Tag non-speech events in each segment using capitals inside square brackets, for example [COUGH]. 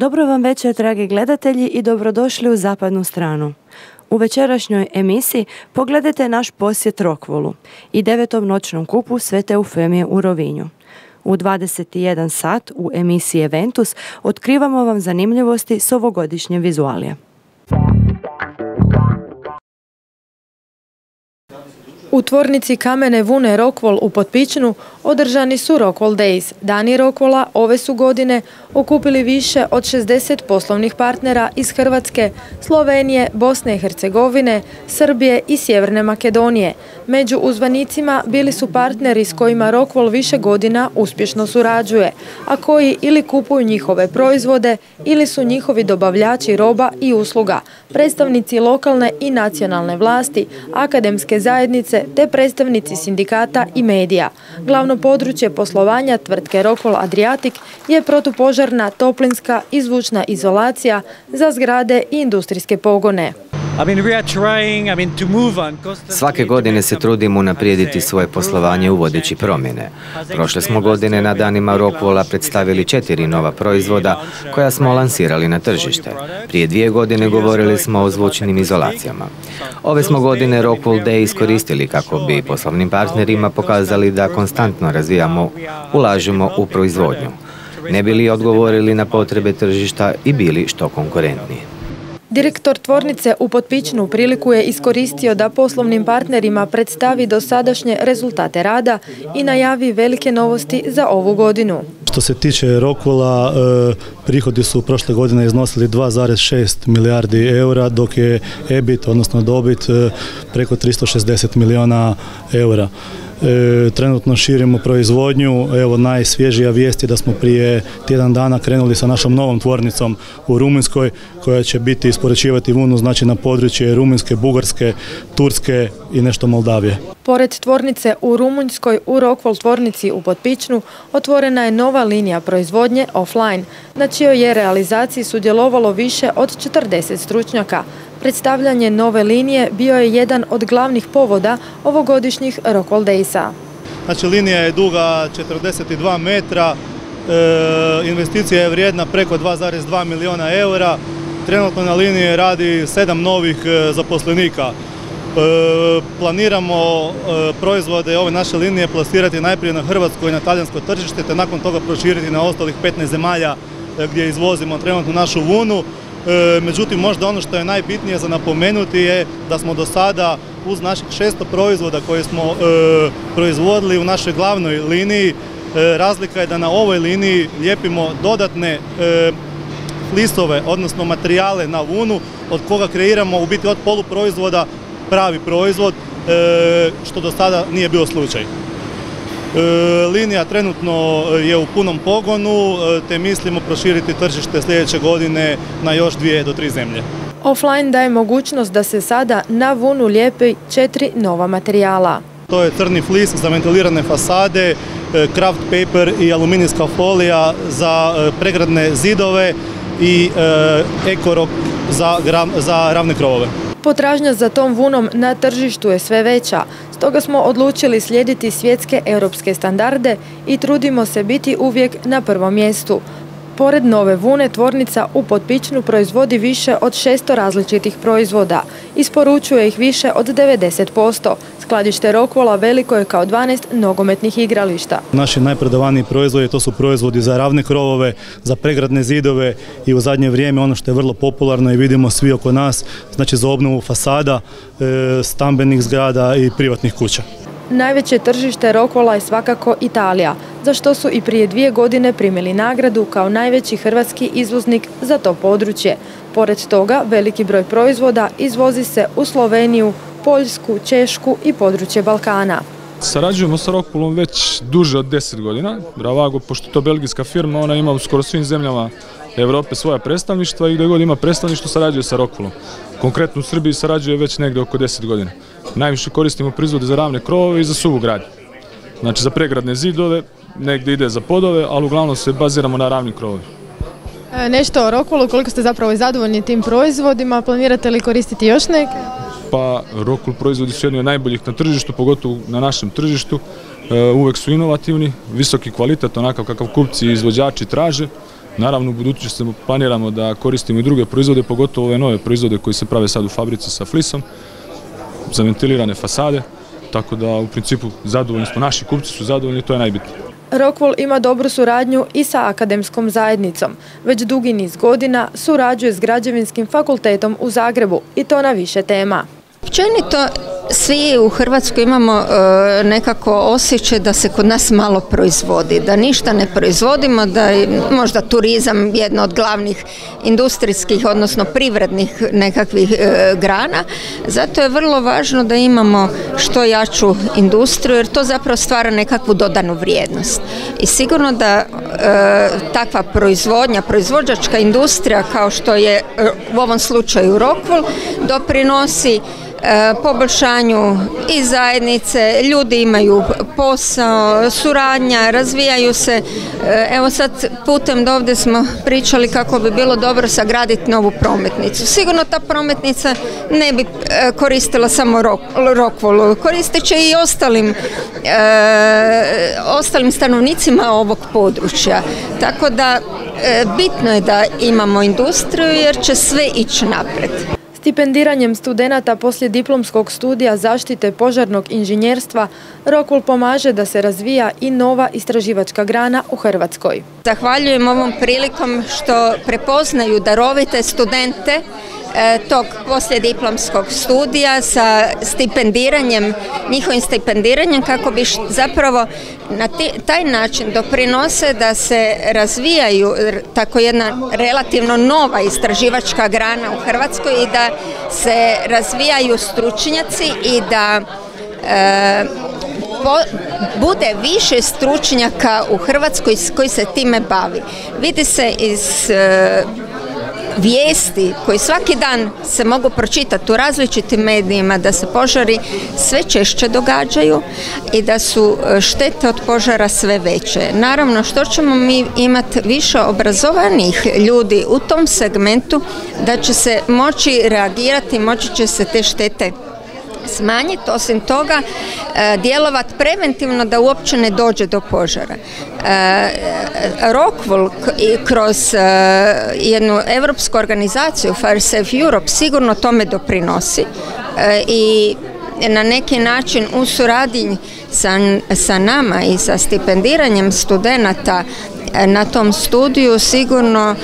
Dobro vam večer, dragi gledatelji i dobrodošli u zapadnu stranu. U večerašnjoj emisiji pogledajte naš posjet Rokvolu i devetom noćnom kupu Svete Eufemije u Rovinju. U 21 sat u emisiji Eventus otkrivamo vam zanimljivosti s ovogodišnje vizualije. U tvornici kamene vune Rockwool u Potpičnu održani su Rockwool Days. Dani Rockwola ove su godine okupili više od 60 poslovnih partnera iz Hrvatske, Slovenije, Bosne i Hercegovine, Srbije i Sjeverne Makedonije. Među uzvanicima bili su partneri s kojima Rockwool više godina uspješno surađuje, a koji ili kupuju njihove proizvode ili su njihovi dobavljači roba i usluga, predstavnici lokalne i nacionalne vlasti, akademske zajednice te predstavnici sindikata i medija. Glavno područje poslovanja tvrtke Rokol Adriatic je protupožarna toplinska i zvučna izolacija za zgrade i industrijske pogone. Svake godine se trudimo unaprijediti svoje poslovanje uvodeći promjene. Prošle smo godine na danima Rockwola predstavili četiri nova proizvoda koja smo lansirali na tržište. Prije dvije godine govorili smo o zvučnim izolacijama. Ove smo godine Rockwall Day iskoristili kako bi poslovnim partnerima pokazali da konstantno razvijamo, ulažemo u proizvodnju. Ne bili odgovorili na potrebe tržišta i bili što konkurentniji. Direktor tvornice u Potpičnu priliku je iskoristio da poslovnim partnerima predstavi dosadašnje rezultate rada i najavi velike novosti za ovu godinu. Što se tiče Rokvola, e, prihodi su prošle godine iznosili 2,6 milijardi eura, dok je EBIT, odnosno dobit, e, preko 360 milijuna eura. E, trenutno širimo proizvodnju. Evo najsvježija vijest je da smo prije tjedan dana krenuli sa našom novom tvornicom u Rumunjskoj koja će biti isporećivati vunu znači na područje Rumunjske, Bugarske, Turske i nešto Moldavije. Pored tvornice u Rumunjskoj u Rockwool tvornici u Potpičnu otvorena je nova linija proizvodnje offline, na čijoj je realizaciji sudjelovalo više od 40 stručnjaka. Predstavljanje nove linije bio je jedan od glavnih povoda ovogodišnjih Rockwell Daysa. Znači linija je duga 42 metra, e, investicija je vrijedna preko 2,2 milijuna eura. Trenutno na liniji radi sedam novih e, zaposlenika. E, planiramo proizvode ove naše linije plasirati najprije na hrvatsko i na talijansko tržište, te nakon toga proširiti na ostalih 15 zemalja gdje izvozimo trenutno našu vunu. E, međutim, možda ono što je najbitnije za napomenuti je da smo do sada uz naših 600 proizvoda koje smo e, proizvodili u našoj glavnoj liniji, e, razlika je da na ovoj liniji lijepimo dodatne listove, odnosno materijale na vunu, od koga kreiramo u biti od poluproizvoda pravi proizvod, što do sada nije bio slučaj. E, linija trenutno e, je u punom pogonu, e, te mislimo proširiti tržište sljedeće godine na još dvije do tri zemlje. Offline daje mogućnost da se sada na vunu lijepi četiri nova materijala. To je crni flis za ventilirane fasade, kraft paper i aluminijska folija za pregradne zidove i ekorok za, za ravne krovove. Potražnja za tom vunom na tržištu je sve veća, stoga smo odlučili slijediti svjetske europske standarde i trudimo se biti uvijek na prvom mjestu. Pored nove vune, tvornica u Potpičnu proizvodi više od 600 različitih proizvoda. Isporučuje ih više od 90%. Skladište Rokvola veliko je kao 12 nogometnih igrališta. Naši najpredavaniji proizvodi to su proizvodi za ravne krovove, za pregradne zidove i u zadnje vrijeme ono što je vrlo popularno i vidimo svi oko nas, znači za obnovu fasada, e, stambenih zgrada i privatnih kuća. Najveće tržište Rokola je svakako Italija, za što su i prije dvije godine primili nagradu kao najveći hrvatski izvoznik za to područje. Pored toga, veliki broj proizvoda izvozi se u Sloveniju, Poljsku, Češku i područje Balkana. Sarađujemo sa Rockpoolom već duže od 10 godina. Bravago, pošto je to belgijska firma, ona ima u skoro svim zemljama Europe svoja predstavništva i gdje god ima predstavništvo sarađuje sa Rockpoolom. Konkretno u Srbiji sarađuje već negdje oko 10 godina. Najviše koristimo proizvode za ravne krovove i za suvu gradnju. Znači za pregradne zidove, negdje ide za podove, ali uglavnom se baziramo na ravnim krovovima. E, nešto o Rockwoolu, koliko ste zapravo zadovoljni tim proizvodima, planirate li koristiti još neke? Pa Rockwool proizvodi su jedni od najboljih na tržištu, pogotovo na našem tržištu. E, uvek su inovativni, visoki kvalitet, onakav kakav kupci i izvođači traže. Naravno, u budućnosti planiramo da koristimo i druge proizvode, pogotovo ove nove proizvode koji se prave sad u fabrici sa flisom, za ventilirane fasade, tako da u principu zadovoljni smo, naši kupci su zadovoljni, to je najbitnije. Rockwool ima dobru suradnju i sa akademskom zajednicom. Već dugi niz godina surađuje s građevinskim fakultetom u Zagrebu i to na više tema. Općenito svi u Hrvatskoj imamo e, nekako osjećaj da se kod nas malo proizvodi, da ništa ne proizvodimo, da je možda turizam jedno od glavnih industrijskih, odnosno privrednih nekakvih e, grana. Zato je vrlo važno da imamo što jaču industriju jer to zapravo stvara nekakvu dodanu vrijednost. I sigurno da e, takva proizvodnja, proizvođačka industrija kao što je u ovom slučaju Rockwool doprinosi poboljšanju i zajednice, ljudi imaju posao, suradnja, razvijaju se. E, evo sad putem do ovdje smo pričali kako bi bilo dobro sagraditi novu prometnicu. Sigurno ta prometnica ne bi e, koristila samo Rokvolu, koristit će i ostalim, ostalim stanovnicima ovog područja. Tako da bitno je da imamo industriju jer će sve ići napred. Stipendiranjem studenata poslije diplomskog studija zaštite požarnog inženjerstva Rokul pomaže da se razvija i nova istraživačka grana u Hrvatskoj. Zahvaljujem ovom prilikom što prepoznaju darovite studente tog poslijediplomskog studija sa stipendiranjem, njihovim stipendiranjem kako bi zapravo na taj način doprinose da se razvijaju tako jedna relativno nova istraživačka grana u Hrvatskoj i da se razvijaju stručnjaci i da e, bude više stručnjaka u Hrvatskoj koji se time bavi. Vidi se iz e, vijesti koji svaki dan se mogu pročitati u različitim medijima da se požari sve češće događaju i da su e, štete od požara sve veće. Naravno, što ćemo mi imati više obrazovanih ljudi u tom segmentu da će se moći reagirati, moći će se te štete smanjiti, osim toga e, djelovati preventivno da uopće ne dođe do požara. E, Rockwool kroz e, jednu europsku organizaciju Fire Safe Europe sigurno tome doprinosi i na neki način u suradnji sa, sa nama i sa stipendiranjem studenata na tom studiju sigurno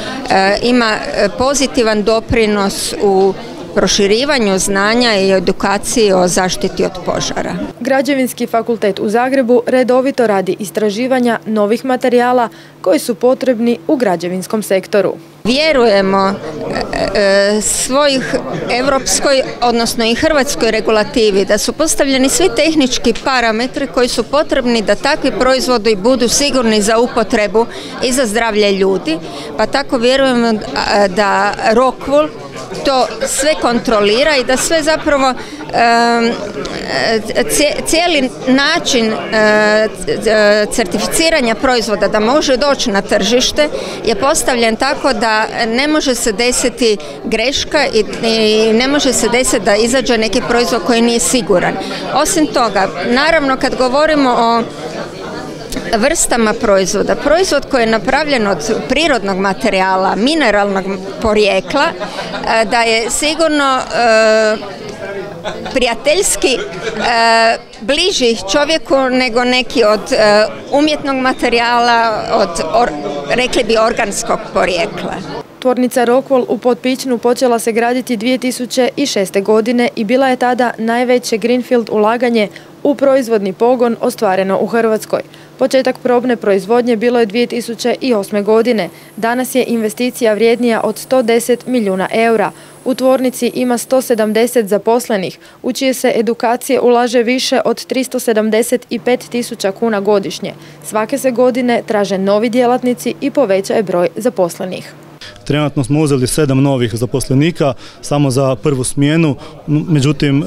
ima pozitivan doprinos u proširivanju znanja i edukaciji o zaštiti od požara. Građevinski fakultet u Zagrebu redovito radi istraživanja novih materijala koji su potrebni u građevinskom sektoru. Vjerujemo e, e, svojih europskoj, odnosno i hrvatskoj regulativi da su postavljeni svi tehnički parametri koji su potrebni da takvi proizvodi budu sigurni za upotrebu i za zdravlje ljudi, pa tako vjerujemo da Rockwool to sve kontrolira i da sve zapravo cijeli način certificiranja proizvoda da može doći na tržište je postavljen tako da ne može se desiti greška i ne može se desiti da izađe neki proizvod koji nije siguran. Osim toga, naravno kad govorimo o vrstama proizvoda. Proizvod koji je napravljen od prirodnog materijala, mineralnog porijekla, e, da je sigurno e, prijateljski e, bliži čovjeku nego neki od umjetnog materijala, od rekli bi organskog porijekla. Tvornica Rockwell u Potpićnu počela se graditi 2006. godine i bila je tada najveće Greenfield ulaganje u proizvodni pogon ostvareno u Hrvatskoj. Početak probne proizvodnje bilo je 2008. godine. Danas je investicija vrijednija od 110 milijuna eura. U tvornici ima 170 zaposlenih, u čije se edukacije ulaže više od 375 tisuća kuna godišnje. Svake se godine traže novi djelatnici i poveća je broj zaposlenih. Trenutno smo uzeli sedam novih zaposlenika samo za prvu smjenu, međutim e,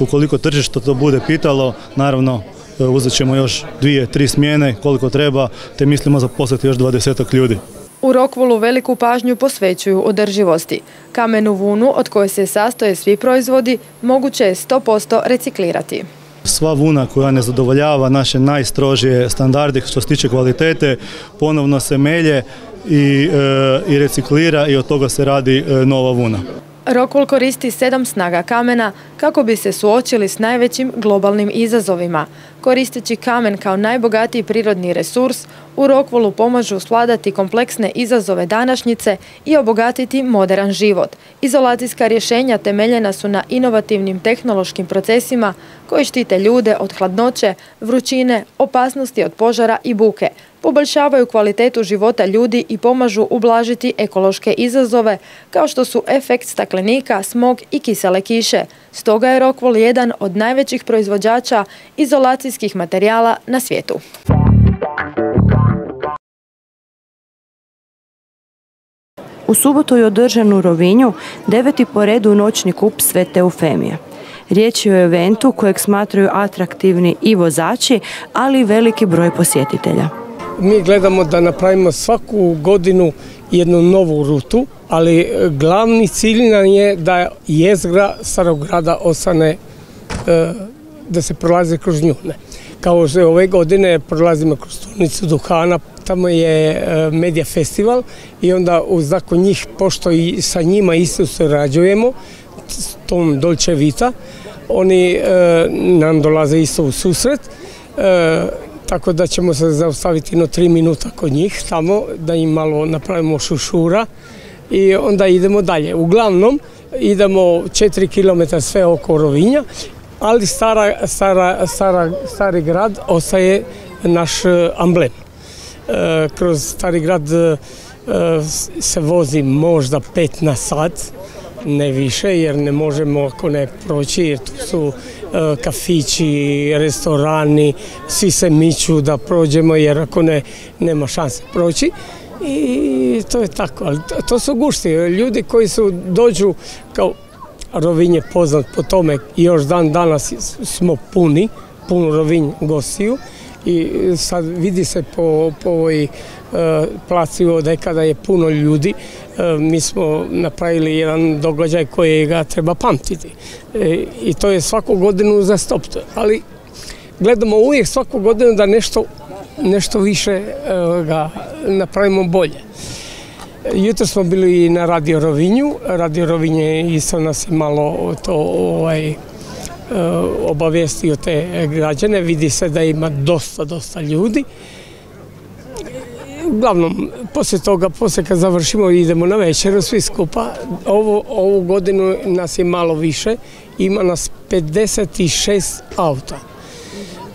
ukoliko tržište to bude pitalo, naravno uzet ćemo još dvije, tri smjene koliko treba, te mislimo zaposliti još dvadesetak ljudi. U Rokvolu veliku pažnju posvećuju održivosti. Kamenu vunu od koje se sastoje svi proizvodi moguće je 100% reciklirati. Sva vuna koja ne zadovoljava naše najstrožije standarde što se tiče kvalitete ponovno se melje i, e, i reciklira i od toga se radi e, nova vuna. Rokvol koristi sedam snaga kamena kako bi se suočili s najvećim globalnim izazovima. Koristeći kamen kao najbogatiji prirodni resurs, u Rokvolu pomažu svladati kompleksne izazove današnjice i obogatiti moderan život. Izolacijska rješenja temeljena su na inovativnim tehnološkim procesima koji štite ljude od hladnoće, vrućine, opasnosti od požara i buke, poboljšavaju kvalitetu života ljudi i pomažu ublažiti ekološke izazove kao što su efekt staklenika, smog i kisele kiše. Stoga je Rokvol jedan od najvećih proizvođača izolacijskih materijala na svijetu. U subotu je održan u Rovinju deveti po redu noćni kup Sve Teufemije. Riječ je o eventu kojeg smatraju atraktivni i vozači, ali i veliki broj posjetitelja. Mi gledamo da napravimo svaku godinu jednu novu rutu, ali glavni cilj nam je da jezgra starog grada osane e, da se prolaze kroz nju. Kao što ove godine prolazimo kroz tvornicu duhana, tamo je e, medija festival i onda u njih, pošto i sa njima isto surađujemo, s tom Dolce Vita, oni e, nam dolaze isto u susret, e, tako da ćemo se zaustaviti no tri minuta kod njih tamo, da im malo napravimo šušura i onda idemo dalje. Uglavnom, idemo 4 km sve oko Rovinja, ali stara, stara, stara, stari grad ostaje naš amblem. E, kroz stari grad e, se vozi možda pet na sat, ne više jer ne možemo ako ne proći jer tu su e, kafići, restorani, svi se miću da prođemo jer ako ne nema šanse proći i to je tako, ali to su gušti, ljudi koji su dođu kao Rovinj je poznat po tome i još dan danas smo puni, pun Rovinj gostiju i sad vidi se po, po ovoj e, placi da kada je puno ljudi, e, mi smo napravili jedan događaj koji ga treba pamtiti. E, I to je svaku godinu za stop. Ali gledamo uvijek svaku godinu da nešto, nešto više ga napravimo bolje. Jutro smo bili na Radio Rovinju. Radio Rovinje isto nas je malo to ovaj, Eh, obavijestio te građane. Vidi se da ima dosta, dosta ljudi. Uglavnom, poslije toga, poslije kad završimo idemo na večeru svi skupa. Ovo, ovu godinu nas je malo više, ima nas 56 auta.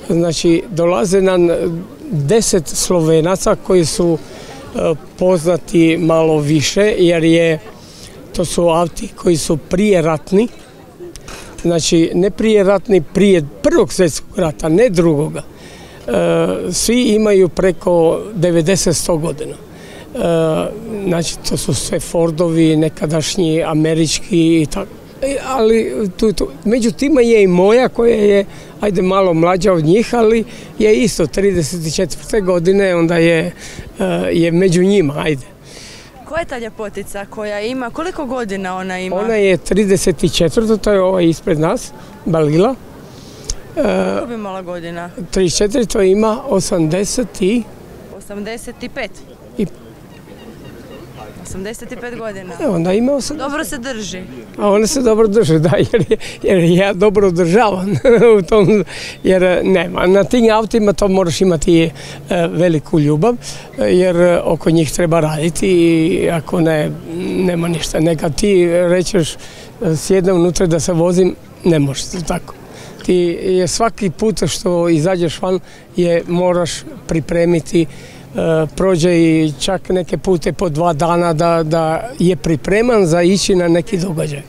Znači, dolaze nam 10 slovenaca koji su poznati malo više, jer je, to su auti koji su prije ratni, znači ne prije ratni, prije prvog svjetskog rata, ne drugoga. E, svi imaju preko 90-100 godina. E, znači to su sve Fordovi, nekadašnji američki i tako. E, ali tu, tu, među tima je i moja koja je, ajde malo mlađa od njih, ali je isto 34. godine, onda je, je među njima, ajde. Koja je ta ljepotica koja ima, koliko godina ona ima? Ona je 34. to je ova ispred nas, Balila. Koliko bi imala godina? 34, to ima 80 i... 85. 85 godina. E, onda ima 80. Dobro se drži. A ona se dobro drži, da, jer, jer ja dobro održavam [LAUGHS] u tom, jer nema, na tim autima to moraš imati e, veliku ljubav, jer oko njih treba raditi i ako ne, nema ništa. Neka ti rečeš sjedne unutra da se vozim, ne možeš tako. Ti je svaki put što izađeš van je moraš pripremiti E, prođe i čak neke pute po dva dana da, da je pripreman za ići na neki događaj.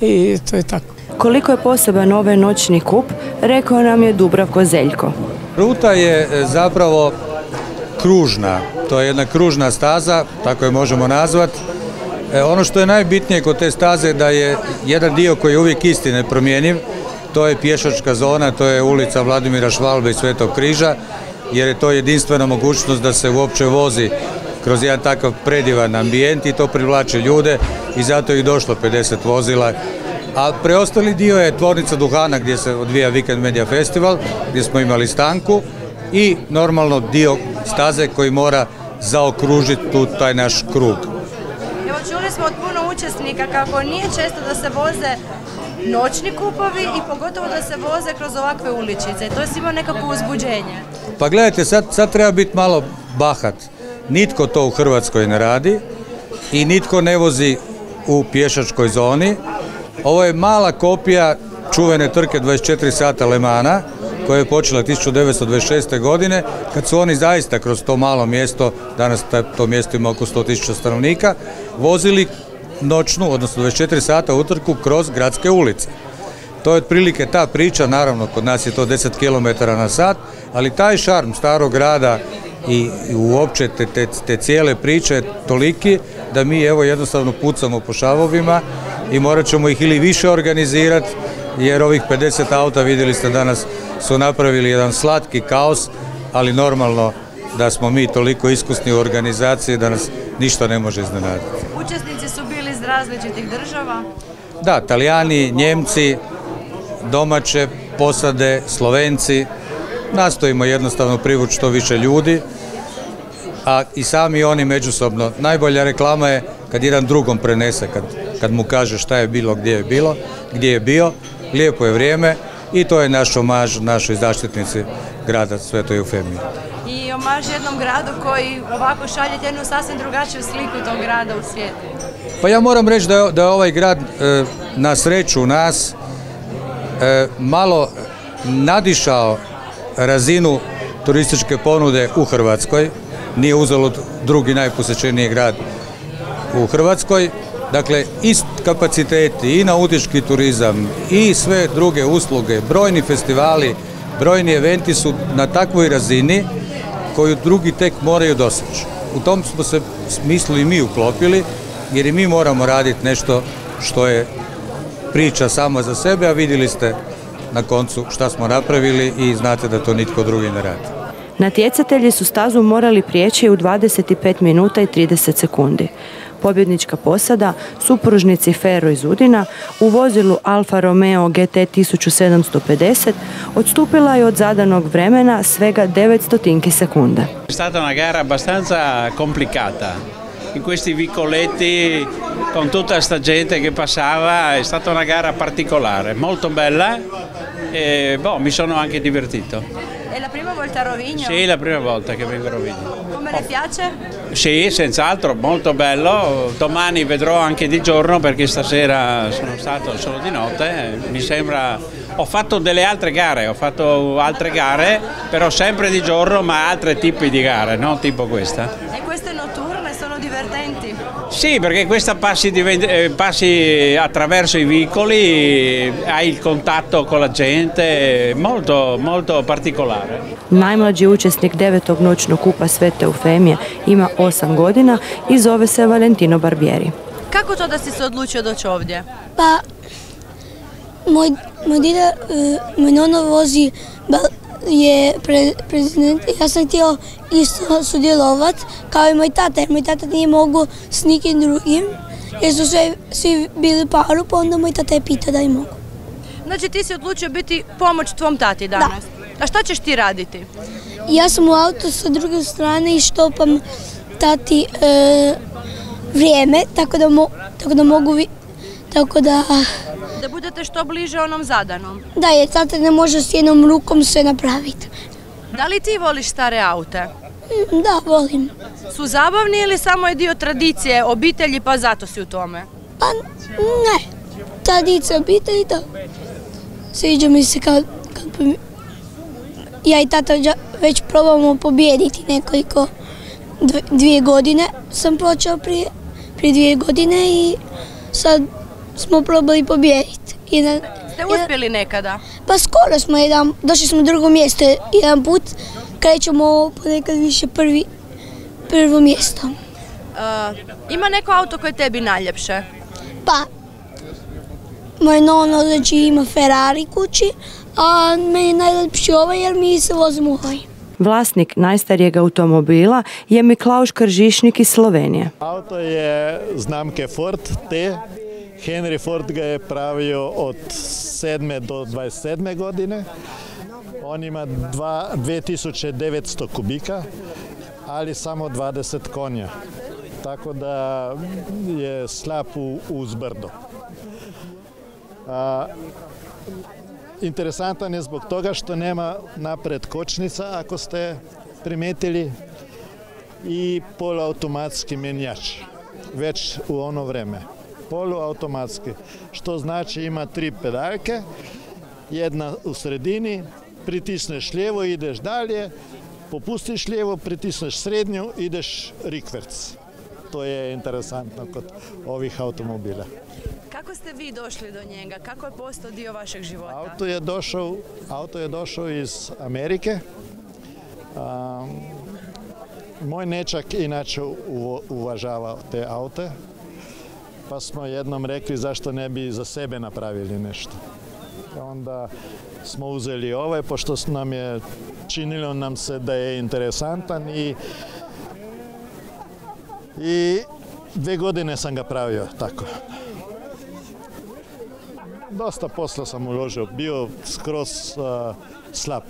I to je tako. Koliko je poseban ovaj noćni kup, rekao nam je Dubravko Zeljko. Ruta je e, zapravo kružna, to je jedna kružna staza, tako je možemo nazvati. E, ono što je najbitnije kod te staze da je jedan dio koji je uvijek isti nepromjenjiv, to je pješačka zona, to je ulica Vladimira Švalbe i Svetog križa jer je to jedinstvena mogućnost da se uopće vozi kroz jedan takav predivan ambijent i to privlači ljude i zato je i došlo 50 vozila A preostali dio je tvornica Duhana gdje se odvija Weekend Media Festival, gdje smo imali stanku i normalno dio staze koji mora zaokružiti tu taj naš krug. Evo čuli smo od puno učesnika kako nije često da se voze noćni kupovi i pogotovo da se voze kroz ovakve uličice. To je svima nekako uzbuđenje. Pa gledajte, sad, sad treba biti malo bahat. Nitko to u Hrvatskoj ne radi i nitko ne vozi u pješačkoj zoni. Ovo je mala kopija čuvene trke 24 sata Lemana koja je počela 1926. godine kad su oni zaista kroz to malo mjesto, danas to mjesto ima oko 100.000 stanovnika, vozili noćnu, odnosno 24 sata utrku kroz gradske ulice. To je otprilike ta priča, naravno kod nas je to 10 km na sat, ali taj šarm starog grada i uopće te, te, te cijele priče toliki da mi evo jednostavno pucamo po šavovima i morat ćemo ih ili više organizirati jer ovih 50 auta vidjeli ste danas su napravili jedan slatki kaos, ali normalno da smo mi toliko iskusni u organizaciji da nas ništa ne može iznenaditi. Učesnici su različitih država? Da, Talijani, Njemci, domaće posade, Slovenci. Nastojimo jednostavno privući što više ljudi, a i sami oni međusobno. Najbolja reklama je kad jedan drugom prenese, kad, kad mu kaže šta je bilo, gdje je bilo, gdje je bio, lijepo je vrijeme i to je naš omaž našoj zaštitnici grada Svetoj Eufemije. I omaž jednom gradu koji ovako šalje jednu sasvim drugačiju sliku tog grada u svijetu. Pa ja moram reći da je, da je ovaj grad e, na sreću nas e, malo nadišao razinu turističke ponude u Hrvatskoj. Nije uzalud drugi najposjećeniji grad u Hrvatskoj. Dakle, i kapaciteti, i nautički turizam, i sve druge usluge, brojni festivali, brojni eventi su na takvoj razini koju drugi tek moraju doseći. U tom smo se smislu i mi uklopili, jer i mi moramo raditi nešto što je priča samo za sebe, a vidjeli ste na koncu šta smo napravili i znate da to nitko drugi ne radi. Natjecatelji su stazu morali prijeći u 25 minuta i 30 sekundi pobjednička posada, supružnici Fero iz Udina, u vozilu Alfa Romeo GT 1750 odstupila je od zadanog vremena svega 900 tinki sekunde. È stata una gara abbastanza complicata. In questi vicoletti con tutta sta gente che passava è stata una gara particolare, molto bella e boh, mi sono anche divertito. È la prima volta a Rovigno? Sì, la prima volta che vengo a Rovigno. Come le piace? Sì, senz'altro, molto bello. Domani vedrò anche di giorno perché stasera sono stato solo di notte. Mi sembra ho fatto delle altre gare, ho fatto altre gare, però sempre di giorno, ma altri tipi di gare, non tipo questa. E notturne sono divertenti? Sì, perché questa passi, eh, passi attraverso i vicoli, hai il contatto con la gente, molto, molto particolare. Najmlađi učesnik devetog noćnog kupa Svete Eufemije ima 8 godina i zove se Valentino Barbieri. Kako to da si se odlučio doći ovdje? Pa, moj, moj dida, uh, moj nono vozi je pre, prezident, ja sam htio isto sudjelovat kao i moj tata, jer moj tata nije mogu s nikim drugim, jer su sve, svi bili paru, pa onda moj tata je pitao da i mogu. Znači ti si odlučio biti pomoć tvom tati danas? Da. A šta ćeš ti raditi? Ja sam u auto sa druge strane i štopam tati e, vrijeme, tako da, mo, tako da mogu, tako da da budete što bliže onom zadanom. Da, jer tata ne može s jednom rukom sve napraviti. Da li ti voliš stare aute? Mm, da, volim. Su zabavni ili samo je dio tradicije, obitelji pa zato si u tome? Pa ne, tradicija obitelji da. Sviđa mi se kao, kao ja i tata već probamo pobijediti nekoliko dvije godine sam počeo prije, prije dvije godine i sad smo probali pobijediti. Jedan, Ste uspjeli nekada? Pa skoro smo jedan, došli smo drugo mjesto jedan put, krećemo ponekad više prvi, prvo mjesto. Uh, ima neko auto koje tebi najljepše? Pa, moj nono znači ima Ferrari kući, a meni je najljepši ovaj jer mi se vozimo ovaj. Vlasnik najstarijeg automobila je Miklauš Kržišnik iz Slovenije. Auto je znamke Ford T Henry Ford ga je pravio od 7. do 27. godine. On ima 2900 kubika, ali samo 20 konja. Tako da je slab uz brdo. interesantan je zbog toga što nema napred kočnica, ako ste primetili, i poluautomatski menjač, već u ono vreme. Poluautomatski, što znači ima tri pedalke, jedna u sredini, pritisneš lijevo, ideš dalje, popustiš lijevo, pritisneš srednju, ideš rikverc. To je interesantno kod ovih automobila. Kako ste vi došli do njega? Kako je postao dio vašeg života? Auto je došao, auto je došao iz Amerike. moj nečak inače uvažava te aute, pa smo jednom rekli zašto ne bi za sebe napravili nešto. Onda smo uzeli ovaj, pošto nam je činilo nam se da je interesantan i i dve godine sam ga pravio tako. Dosta posla sam uložio, bio skroz slab.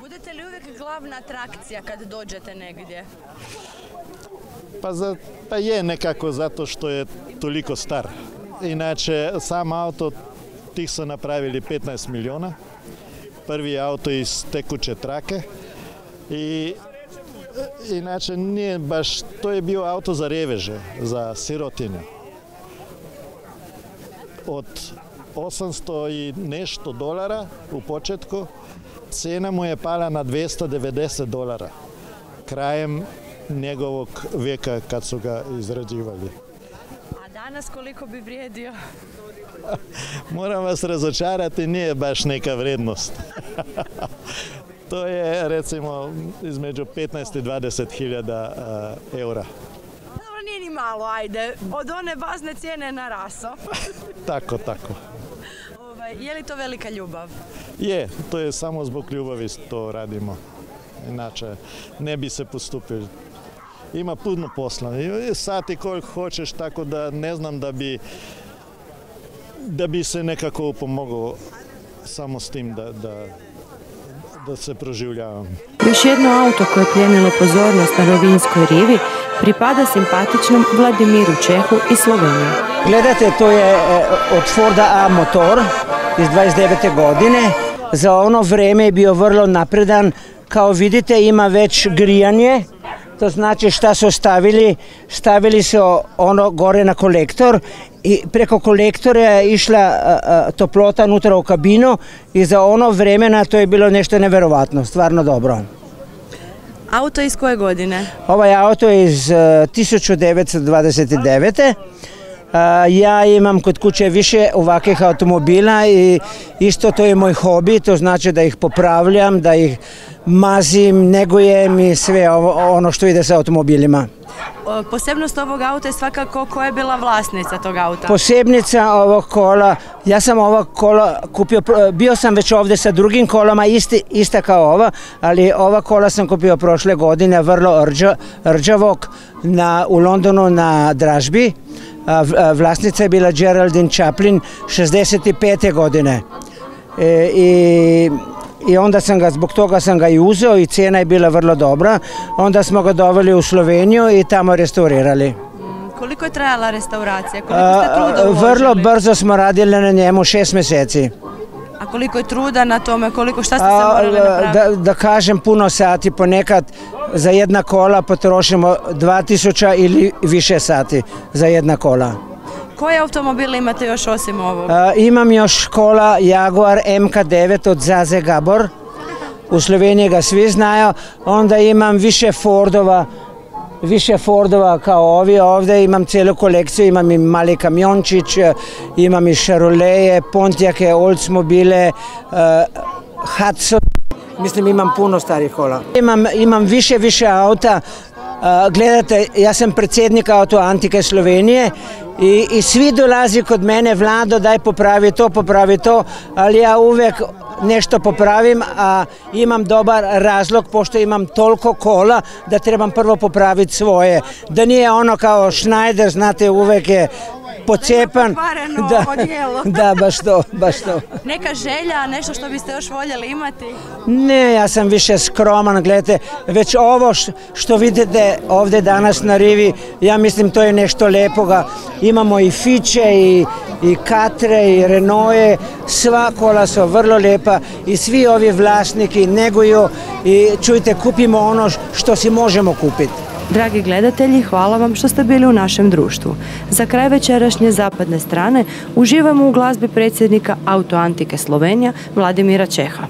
Budete li uvijek glavna atrakcija kad dođete negdje? Pa, pa je nekako zato što je toliko star. Inače, sam auto tih su napravili 15 milijuna. Prvi auto iz tekuće trake i inače nije baš, to je bio auto za reveže, za sirotinju. Od 800 i nešto dolara u početku, cena mu je pala na 290 dolara. Krajem njegovog vijeka kad su ga izrađivali. A danas koliko bi vrijedio? [LAUGHS] Moram vas razočarati, nije baš neka vrednost. [LAUGHS] to je recimo između 15 i 20 hiljada eh, eura. Dobro, nije ni malo, ajde. Od one bazne cijene na raso. [LAUGHS] tako, tako. Ovaj, je li to velika ljubav? Je, to je samo zbog ljubavi to radimo. Inače, ne bi se postupili. Ima puno posla. Sati koliko hoćeš, tako da ne znam da bi da bi se nekako pomogao samo s tim da, da, da se proživljavam. Još jedno auto koje je pljenilo pozornost na Rovinjskoj rivi pripada simpatičnom Vladimiru Čehu iz Slovenije. Gledate, to je e, od Forda A motor iz 29. godine. Za ono vreme je bio vrlo napredan. Kao vidite ima već grijanje, to znači šta su stavili, stavili su ono gore na kolektor i preko kolektora je išla toplota unutra u kabinu i za ono vremena to je bilo nešto neverovatno, stvarno dobro. Auto iz koje godine? Ovaj auto je iz 1929. Ja imam kod kuće više ovakvih automobila i isto to je moj hobi, to znači da ih popravljam, da ih mazim, negujem i sve ono što ide sa automobilima. Posebnost ovog auta je svakako koja je bila vlasnica tog auta? Posebnica ovog kola, ja sam ovog kola kupio, bio sam već ovdje sa drugim kolama, isti, ista kao ova, ali ova kola sam kupio prošle godine, vrlo rđavog na, u Londonu na dražbi. Vlasnica je bila Geraldine Chaplin 65. godine. E, I i onda sam ga, zbog toga sam ga i uzeo i cijena je bila vrlo dobra. Onda smo ga doveli u Sloveniju i tamo restaurirali. Mm, koliko je trajala restauracija? Koliko ste truda Vrlo brzo smo radili na njemu, šest mjeseci. A koliko je truda na tome, koliko šta ste se morali napraviti? Da, da kažem puno sati, ponekad za jedna kola potrošimo 2000 ili više sati za jedna kola. Koje automobile imate još osim ovog? imam još kola Jaguar MK9 od Zaze Gabor. U Sloveniji ga svi znaju. Onda imam više Fordova, više Fordova kao ovi ovdje, imam cijelu kolekciju, imam i mali kamiončić, imam i Charoleje, Pontiake, Oldsmobile, Hudson, mislim imam puno starih kola. Imam, imam više, više auta, gledate, ja sam predsjednik Auto Antike Slovenije i, i svi dolazi kod mene, Vlado daj popravi to, popravi to, ali ja uvijek nešto popravim, a imam dobar razlog pošto imam toliko kola da trebam prvo popraviti svoje. Da nije ono kao Schneider, znate, uvijek je pocepan. [LAUGHS] Da, [LAUGHS] da, baš to, baš to. Neka želja, nešto što biste još voljeli imati? Ne, ja sam više skroman, gledajte, već ovo što vidite ovdje danas na rivi, ja mislim to je nešto lepoga. Imamo i Fiće i, i Katre i Renoje, sva kola su vrlo lijepa i svi ovi vlasniki neguju i čujte, kupimo ono što si možemo kupiti. Dragi gledatelji, hvala vam što ste bili u našem društvu. Za kraj večerašnje zapadne strane uživamo u glazbi predsjednika Auto Antike Slovenija Vladimira Čeha.